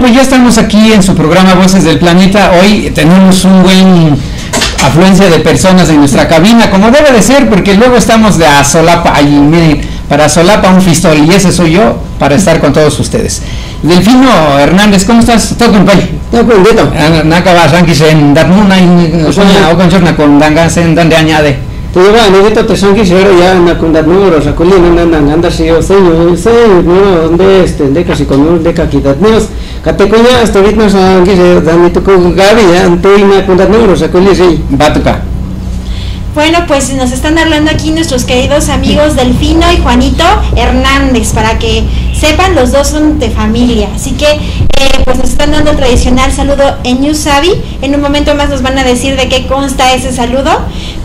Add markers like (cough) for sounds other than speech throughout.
pues ya estamos aquí en su programa Voces del Planeta. Hoy tenemos un buen afluencia de personas en nuestra cabina, como debe de ser, porque luego estamos de a solapa, y miren, para solapa un fistol, y ese soy yo, para estar con todos ustedes. Delfino Hernández, ¿cómo estás? Todo con pay. Todo con dedo. Naka va en Darmuna, en o con Dangas en donde añade. Te va, esto te son que ya na con dar números a colina na na anda si o seño, sé, no, donde este, de casi con un de caqui dat neos. Kate kunya hasta ahorita nos han se dan tu con Gabi, ya ante na con dar números a colina sí. Batuca. Bueno, pues nos están hablando aquí nuestros queridos amigos Delfino y Juanito Hernández, para que sepan, los dos son de familia. Así que, eh, pues nos están dando el tradicional saludo en Yusabi. En un momento más nos van a decir de qué consta ese saludo.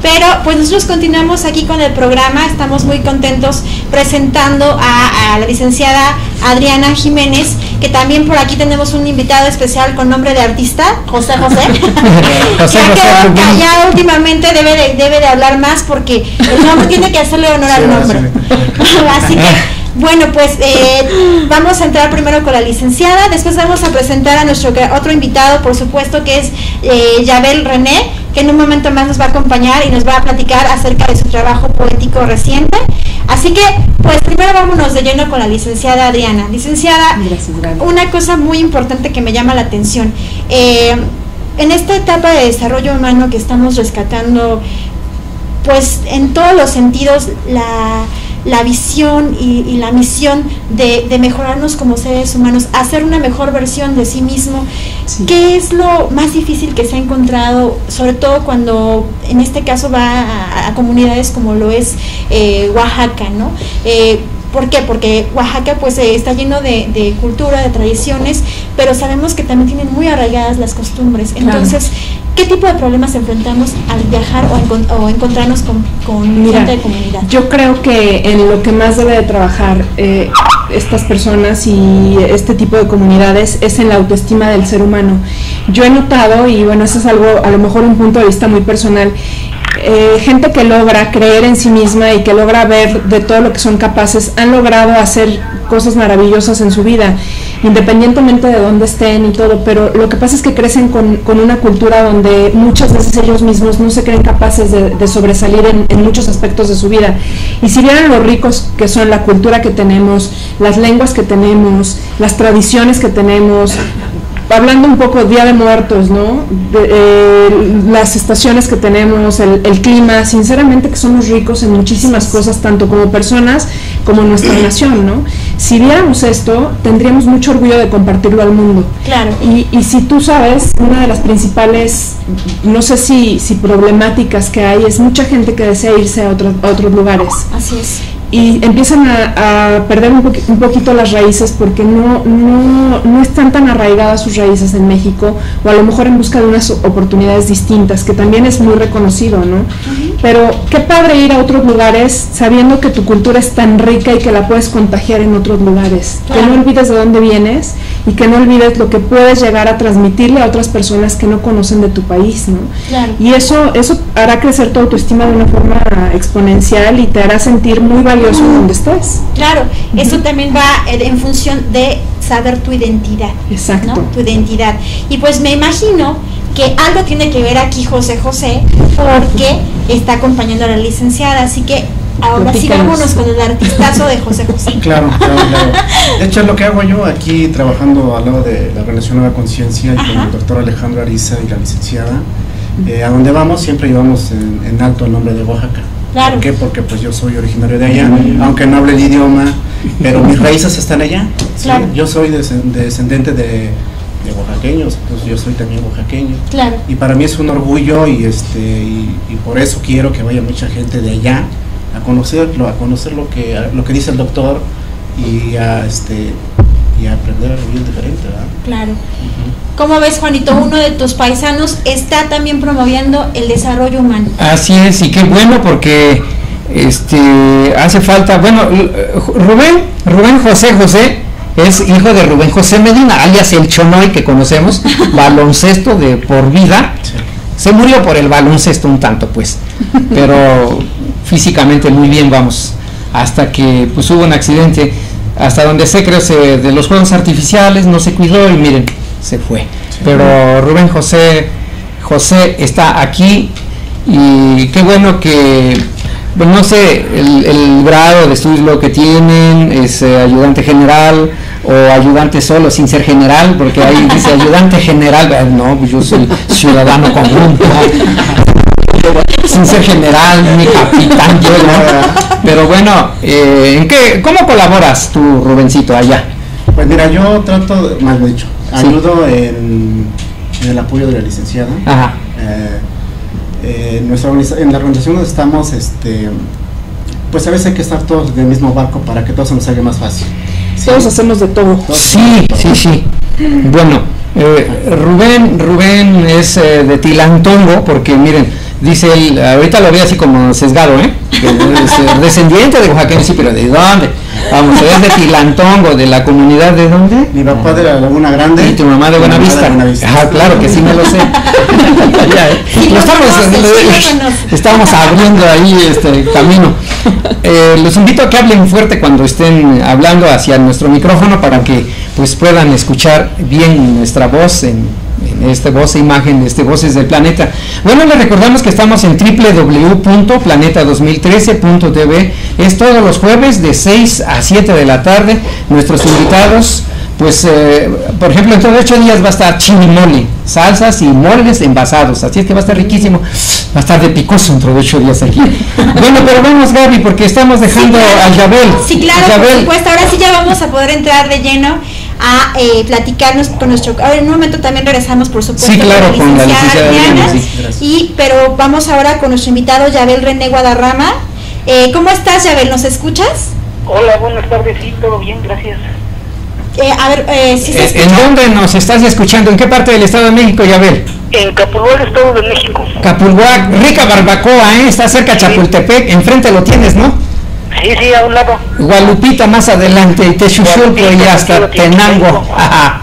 Pero, pues nosotros continuamos aquí con el programa. Estamos muy contentos presentando a, a la licenciada Adriana Jiménez, que también por aquí tenemos un invitado especial con nombre de artista, José José. (laughs) José que, que ya últimamente debe de, debe de hablar más porque el nombre tiene que hacerle honor al nombre. (laughs) Así que, bueno, pues eh, vamos a entrar primero con la licenciada, después vamos a presentar a nuestro otro invitado, por supuesto, que es eh, Yabel René, que en un momento más nos va a acompañar y nos va a platicar acerca de su trabajo poético reciente. Así que, pues primero vámonos de lleno con la licenciada Adriana. Licenciada, Gracias, una cosa muy importante que me llama la atención. eh, en esta etapa de desarrollo humano que estamos rescatando, pues en todos los sentidos, la, la visión y, y la misión de, de mejorarnos como seres humanos, hacer una mejor versión de sí mismo, Sí. ¿qué es lo más difícil que se ha encontrado, sobre todo cuando en este caso va a, a comunidades como lo es eh, Oaxaca, ¿no? Eh, ¿Por qué? Porque Oaxaca pues eh, está lleno de, de cultura, de tradiciones, pero sabemos que también tienen muy arraigadas las costumbres. Claro. ¿Qué tipo de problemas enfrentamos al viajar o, encon- o encontrarnos con, con Mira, gente de comunidad? Yo creo que en lo que más debe de trabajar eh, estas personas y este tipo de comunidades es en la autoestima del ser humano. Yo he notado, y bueno, eso es algo, a lo mejor un punto de vista muy personal, eh, gente que logra creer en sí misma y que logra ver de todo lo que son capaces, han logrado hacer cosas maravillosas en su vida, independientemente de dónde estén y todo, pero lo que pasa es que crecen con, una cultura donde muchas veces ellos mismos no se creen capaces de, sobresalir en, muchos aspectos de su vida. Y si vieran lo ricos que son la cultura que tenemos, las lenguas que tenemos, las tradiciones que tenemos, hablando un poco Día de Muertos, ¿no? Eh, las estaciones que tenemos, el, el clima, sinceramente que somos ricos en muchísimas cosas, tanto como personas como nuestra (clears throat) nación, ¿no? Si viéramos esto, tendríamos mucho orgullo de compartirlo al mundo. Claro. Y, y si tú sabes, una de las principales, no sé si, si problemáticas que hay, es mucha gente que desea irse a, otros a otros lugares Así es. y empiezan a, a perder un poquito las raíces porque no, no, no están tan arraigadas sus raíces en México o a lo mejor en busca de unas oportunidades distintas, que también es muy reconocido, ¿no? Pero qué padre ir a otros lugares sabiendo que tu cultura es tan rica y que la puedes contagiar en otros lugares. Que no olvides de dónde vienes y que no olvides lo que puedes llegar a transmitirle a otras personas que no conocen de tu país, ¿no? Claro. Y eso, eso hará crecer tu autoestima de una forma exponencial y te hará sentir muy valioso donde estés. Claro, eso también va en función de saber tu identidad. Exacto. ¿no? Tu identidad. Y pues me imagino que algo tiene que ver aquí José José porque está acompañando a la licenciada. Así que ahora sí vámonos con el artistazo de José José. (laughs) Claro, claro, claro. De hecho, es lo que hago yo aquí trabajando al lado de la Relación Nueva Conciencia y con el doctor Alejandro Ariza y la licenciada. Eh, a donde vamos siempre llevamos en, en alto el nombre de Oaxaca. Claro. ¿Por qué? Porque pues yo soy originario de allá, aunque no hable el idioma, pero mis raíces están allá. ¿sí? Claro. Yo soy descendente de, de oaxaqueños, entonces yo soy también oaxaqueño. Claro. Y para mí es un orgullo y este y, y por eso quiero que vaya mucha gente de allá a conocerlo, a conocer lo que lo que dice el doctor y a este y a aprender a vivir diferente, ¿verdad? Claro. ¿Cómo ves, Juanito? Uno de tus paisanos está también promoviendo el desarrollo humano. Así es, y qué bueno porque este hace falta, bueno, Rubén, Rubén José José es hijo de Rubén José Medina, alias el Chonoy que conocemos, (laughs) baloncesto de por vida. Sí. Se murió por el baloncesto un tanto, pues, pero físicamente muy bien, vamos, hasta que pues hubo un accidente. hasta donde sé, creo, se, de los juegos artificiales, no se cuidó y miren, se fue. Pero Rubén José, José está aquí y qué bueno que, bueno, no sé el, el grado de estudio que tienen, es eh, ayudante general o ayudante solo sin ser general, porque ahí dice ayudante general, no, pues yo soy ciudadano común, ¿no? sin ser general, ni capitán, yo, ¿no? Pero bueno, eh, ¿en qué, ¿cómo colaboras tú, Rubencito, allá? Pues mira, yo trato, más dicho, Sí. ayudo en, en el apoyo de la licenciada. Ajá. Eh, eh, nuestra en la organización donde estamos, este, pues a veces hay que estar todos en el mismo barco para que todo se nos haga más fácil. Sí. Todos hacemos de todo. Sí, sí, sí. Bueno, eh, Rubén, Rubén es eh, de Tilantongo, porque miren, dice él, ahorita lo veo así como sesgado, ¿eh? Eh, descendiente de Oaxaca, sí, pero ¿de dónde? Vamos, es de Tilantongo, de la comunidad de dónde? Mi papá de la Laguna Grande. Y tu mamá de Buenavista. Ah, claro que sí me lo sé. (laughs) Ya, ¿eh? Sí Lo estamos, conoces, sí lo estamos abriendo ahí este camino. (laughs) Eh, los invito a que hablen fuerte cuando estén hablando hacia nuestro micrófono para que pues puedan escuchar bien nuestra voz en, en este voz e imagen de este Voces del Planeta. Bueno, les recordamos que estamos en www.planeta2013.tv. Es todos los jueves de 6 a 7 de la tarde. Nuestros invitados pues, eh, por ejemplo, dentro de ocho días va a estar chimimole, salsas y moles envasados, así es que va a estar riquísimo, va a estar de picoso dentro de ocho días aquí. (laughs) bueno, pero vamos Gaby, porque estamos dejando a Yabel. Sí, claro, por Yabel, supuesto. Ahora sí ya vamos a poder entrar de lleno a eh, platicarnos con nuestro. Ahora en un momento también regresamos, por supuesto, Sí, claro, con la licenciada Diana. Sí, y, pero vamos ahora con nuestro invitado, Yabel René Guadarrama. Eh, ¿Cómo estás, Yabel? ¿Nos escuchas? Hola, buenas tardes, sí, todo bien, gracias. Eh, a ver, eh, si se eh, escucha. ¿en dónde nos estás escuchando? ¿En qué parte del Estado de México, Yabel? En Capulhuac, Estado de México. Capulhuac, rica barbacoa, ¿eh? está cerca de Chapultepec, enfrente lo tienes, ¿no? Sí, sí, a un lado. Gualupita más adelante, y Texuchulco y hasta. Tenango. (laughs) Ajá.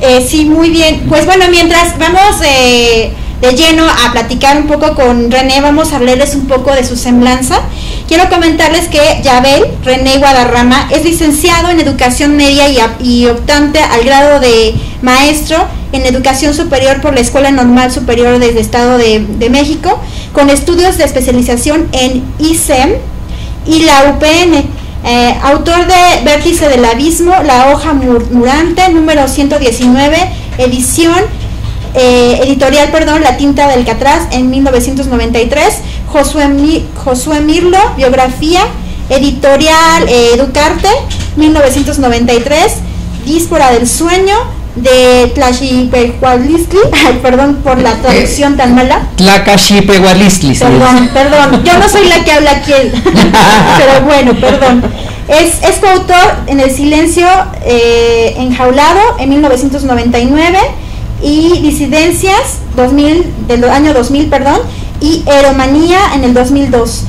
Eh, sí, muy bien. Pues bueno, mientras vamos eh, de lleno a platicar un poco con René, vamos a hablarles un poco de su semblanza. Quiero comentarles que Yabel René Guadarrama es licenciado en Educación Media y, optante al grado de maestro en Educación Superior por la Escuela Normal Superior del Estado de, México, con estudios de especialización en ISEM y la UPN. Eh, autor de Vértice del Abismo, La Hoja Mur- Murante, número 119, edición, eh, editorial, perdón, La Tinta del Catraz, en 1993, Josué, Josué Mirlo, biografía, editorial eh, Educarte, 1993, Díspora del Sueño, de Tlaxipehualistli, (laughs) ay, perdón por la traducción tan mala. Tlacaxipehualistli. Perdón, perdón, yo no soy la que habla aquí, (laughs) pero bueno, perdón. Es, es coautor en El Silencio eh, Enjaulado en 1999 y Disidencias 2000, del año 2000, perdón, y Eromanía en el 2002.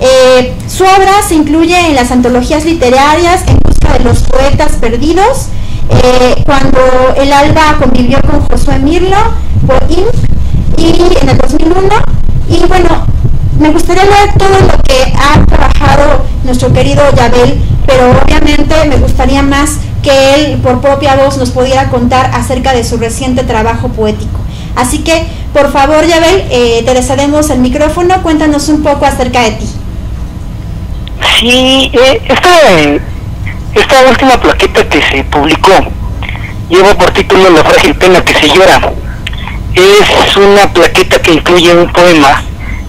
Eh, su obra se incluye en las antologías literarias En busca de los poetas perdidos, eh, cuando el Alba convivió con Josué Mirlo, por INP, y en el 2001. Y bueno, me gustaría leer todo lo que ha trabajado nuestro querido Yabel, pero obviamente me gustaría más que él por propia voz nos pudiera contar acerca de su reciente trabajo poético. Así que, por favor, Yabel, eh, te cedemos el micrófono, cuéntanos un poco acerca de ti. Sí, eh, esta, última plaqueta que se publicó lleva por título La frágil pena que se llora. Es una plaqueta que incluye un poema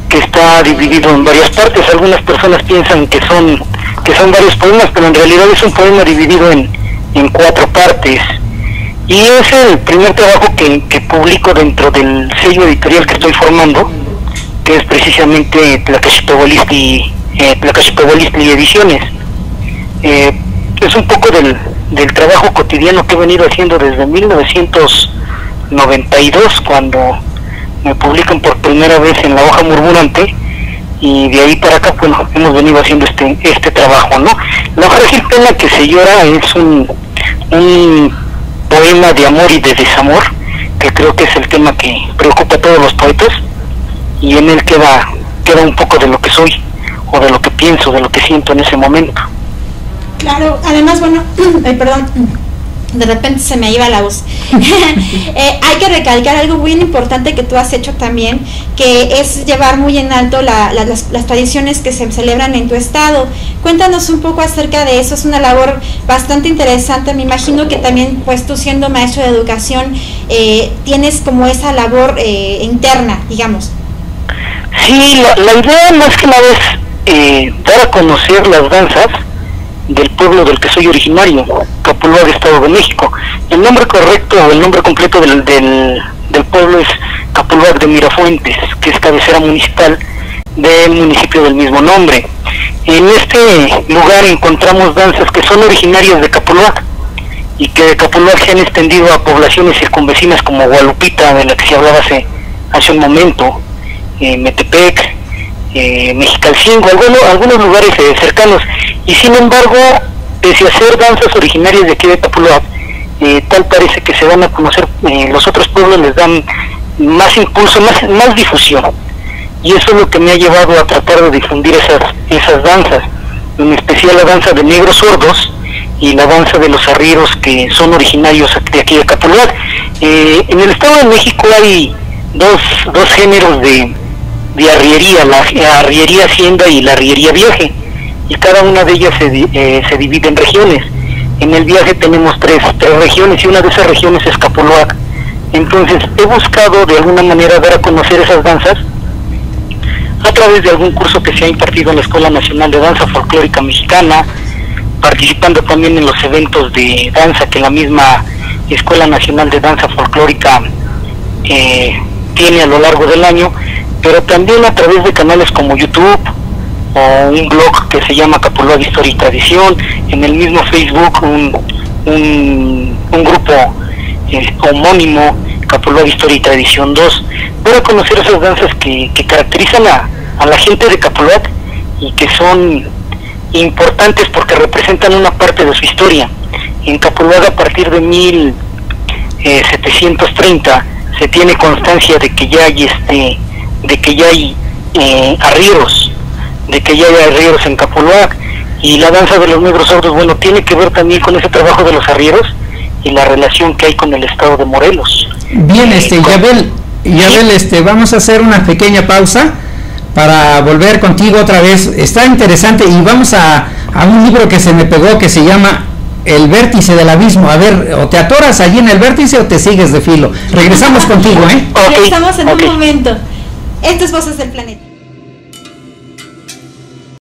que está dividido en varias partes. Algunas personas piensan que son que son varios poemas, pero en realidad es un poema dividido en, en cuatro partes. Y es el primer trabajo que, que publico dentro del sello editorial que estoy formando, que es precisamente Tlacaxipehualistli eh, Tlacaxipehualistli Ediciones. Eh, es un poco del, del trabajo cotidiano que he venido haciendo desde 1992, cuando me publican por primera vez en la hoja murmurante, y de ahí para acá, bueno, hemos venido haciendo este, este trabajo, ¿no? La frágil pena que se llora es un, un poema de amor y de desamor, que creo que es el tema que preocupa a todos los poetas, y en él queda, queda un poco de lo que soy, o de lo que pienso, de lo que siento en ese momento. Claro, además, bueno, (clears throat) perdón, de repente se me iba la voz. (laughs) Eh, hay que recalcar algo muy importante que tú has hecho también, que es llevar muy en alto la- la- las, tradiciones que se celebran en tu estado. Cuéntanos un poco acerca de eso, es una labor bastante interesante. Me imagino que también, pues tú siendo maestro de educación, eh, tienes como esa labor eh, interna, digamos. Sí, la, la idea más que nada es eh, dar a conocer las danzas del pueblo del que soy originario, De Estado de México. El nombre correcto o el nombre completo del, del, pueblo es Capulúa de Mirafuentes, que es cabecera municipal del municipio del mismo nombre. En este lugar encontramos danzas que son originarias de Capulúa y que de Capulúa se han extendido a poblaciones circunvecinas como Gualupita, de la que se hablaba hace, hace un momento, eh, Metepec, eh, Mexicalcingo, algunos, algunos lugares eh, cercanos. Y sin embargo, pese a ser danzas originarias de aquí de Capulúa, eh, tal parece que se van a conocer, eh, los otros pueblos les dan más impulso, más, difusión. Y eso es lo que me ha llevado a tratar de difundir esas, esas danzas, en especial la danza de negros sordos y la danza de los arrieros que son originarios de aquí de Capulúa. Eh, en el Estado de México hay dos, dos géneros de, de arriería, la arriería hacienda y la arriería viaje, y cada una de ellas se, eh, se divide en regiones. En el viaje tenemos tres, regiones y una de esas regiones es Capuluac. Entonces he buscado de alguna manera dar a conocer esas danzas a través de algún curso que se ha impartido en la Escuela Nacional de Danza Folclórica Mexicana, participando también en los eventos de danza que la misma Escuela Nacional de Danza Folclórica eh, tiene a lo largo del año, pero también a través de canales como YouTube o un blog que se llama Capulúa Historia y Tradición, en el mismo Facebook un, un, grupo eh, homónimo, Capulúa Historia y Tradición 2, para conocer esas danzas que, que caracterizan a, a la gente de Capulúa y que son importantes porque representan una parte de su historia. En Capulúa a partir de 1730 se tiene constancia de que ya hay este de que ya hay eh, arrieros de que ya hay arrieros en Capuluac y la danza de los negros sordos bueno tiene que ver también con ese trabajo de los arrieros y la relación que hay con el estado de Morelos Bien, este, Yabel, Yabel, este, vamos a hacer una pequeña pausa para volver contigo otra vez. Está interesante y vamos a, a un libro que se me pegó que se llama El vértice del abismo. A ver, o te atoras allí en el vértice o te sigues de filo. Regresamos (laughs) contigo, ¿eh? Ok, Estamos en un momento. Estas voces del planeta.